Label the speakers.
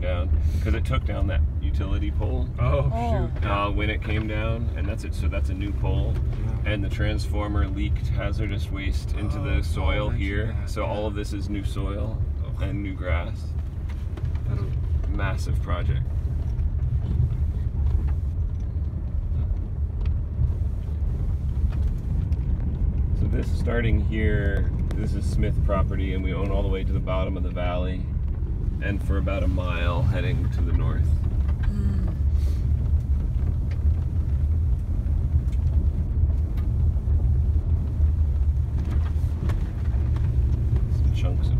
Speaker 1: this one came down because it took down that utility pole
Speaker 2: Oh,
Speaker 3: Oh.
Speaker 2: shoot.
Speaker 1: uh, when it came down, and that's it. So that's a new pole, and the transformer leaked hazardous waste into
Speaker 2: Oh,
Speaker 1: the
Speaker 2: oh,
Speaker 1: soil
Speaker 2: mention
Speaker 1: here.
Speaker 2: that,
Speaker 1: So all of this is new soil
Speaker 2: Ugh.
Speaker 1: and new grass.
Speaker 2: That'll-
Speaker 1: Massive project. So this starting here, this is Smith property, and we own all the way to the bottom of the valley, and for about a mile heading to the north. Mm. Some chunks of